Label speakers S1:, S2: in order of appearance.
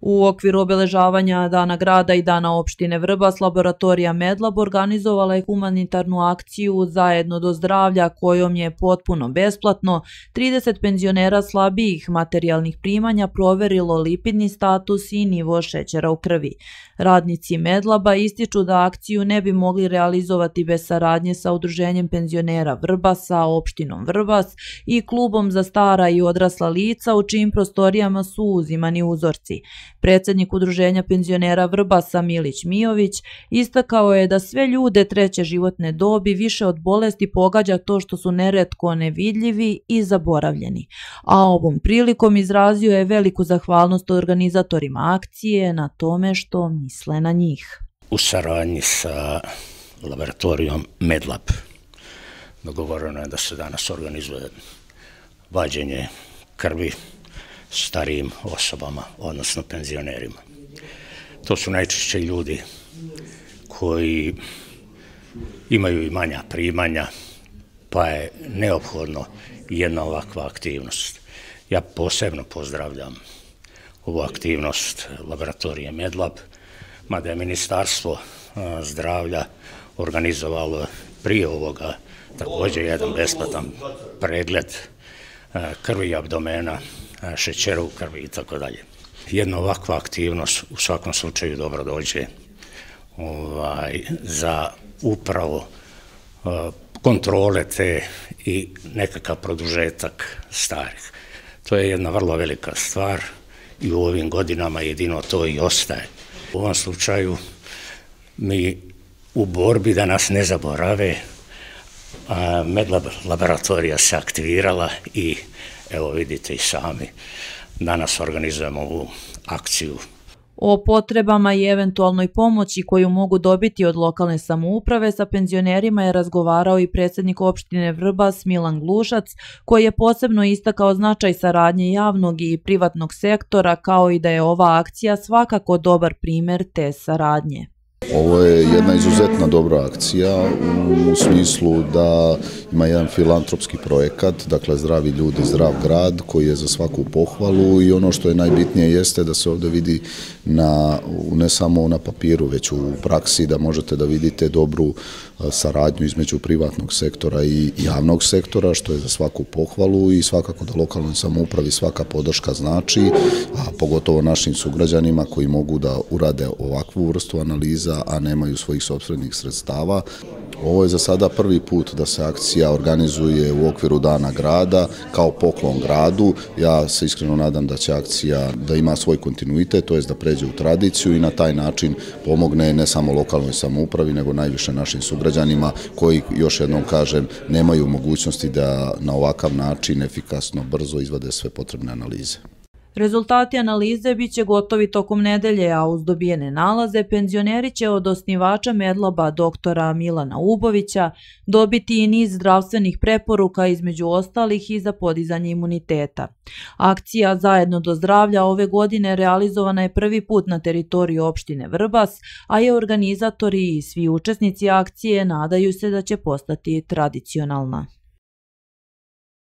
S1: U okviru obeležavanja Dana grada i Dana opštine Vrbas, laboratorija Medlab organizovala je humanitarnu akciju Zajedno do zdravlja kojom je potpuno besplatno 30 penzionera slabijih materijalnih primanja proverilo lipidni status i nivo šećera u krvi. Radnici Medlaba ističu da akciju ne bi mogli realizovati bez saradnje sa Udruženjem penzionera Vrbasa, opštinom Vrbas i klubom za stara i odrasla lica u čijim prostorijama su uzimani uzorci. Predsednik Udruženja penzionera Vrbasa Milić Mijović istakao je da sve ljude treće životne dobi više od bolesti pogađa to što su neretko nevidljivi i zaboravljeni. A ovom prilikom izrazio je veliku zahvalnost organizatorima akcije na tome što misle na njih.
S2: U saradnji sa laboratorijom Medlab dogovoreno je da se danas organizuje vađenje krvi starijim osobama, odnosno penzionerima. To su najčešće ljudi koji imaju i manja primanja, pa je neophodno jedna ovakva aktivnost. Ja posebno pozdravljam ovu aktivnost laboratorije Medlab, mada je Ministarstvo zdravlja organizovalo prije ovoga također jedan besplatan pregled krvi i abdomena šećera u krvi i tako dalje. Jedna ovakva aktivnost u svakom slučaju dobro dođe ovaj, za upravo kontrole te i nekakav produžetak starih. To je jedna vrlo velika stvar i u ovim godinama jedino to i ostaje. U ovom slučaju mi u borbi da nas ne zaborave, Medlab laboratorija se aktivirala i evo vidite i sami, danas organizujemo ovu akciju.
S1: O potrebama i eventualnoj pomoći koju mogu dobiti od lokalne samouprave sa penzionerima je razgovarao i predsjednik opštine Vrbas Milan Glušac, koji je posebno istakao značaj saradnje javnog i privatnog sektora, kao i da je ova akcija svakako dobar primer te saradnje.
S3: Ovo je jedna izuzetna dobra akcija u smislu da ima jedan filantropski projekat, dakle Zdravi ljudi, zdrav grad, koji je za svaku pohvalu i ono što je najbitnije jeste da se ovde vidi na, ne samo na papiru, već u praksi, da možete da vidite dobru saradnju između privatnog sektora i javnog sektora, što je za svaku pohvalu i svakako da lokalnoj samoupravi svaka podrška znači, a pogotovo našim sugrađanima koji mogu da urade ovakvu vrstu analiza, a nemaju svojih sobstvenih sredstava. Ovo je za sada prvi put da se akcija organizuje u okviru Dana grada kao poklon gradu. Ja se iskreno nadam da će akcija da ima svoj kontinuitet, to je da pređe u tradiciju i na taj način pomogne ne samo lokalnoj samoupravi, nego najviše našim sugrađanima koji, još jednom kažem, nemaju mogućnosti da na ovakav način efikasno, brzo izvade sve potrebne analize.
S1: Rezultati analize bit će gotovi tokom nedelje, a uz dobijene nalaze penzioneri će od osnivača Medlaba doktora Milana Ubovića dobiti i niz zdravstvenih preporuka između ostalih i za podizanje imuniteta. Akcija Zajedno do zdravlja ove godine realizovana je prvi put na teritoriju opštine Vrbas, a je organizatori i svi učesnici akcije nadaju se da će postati tradicionalna.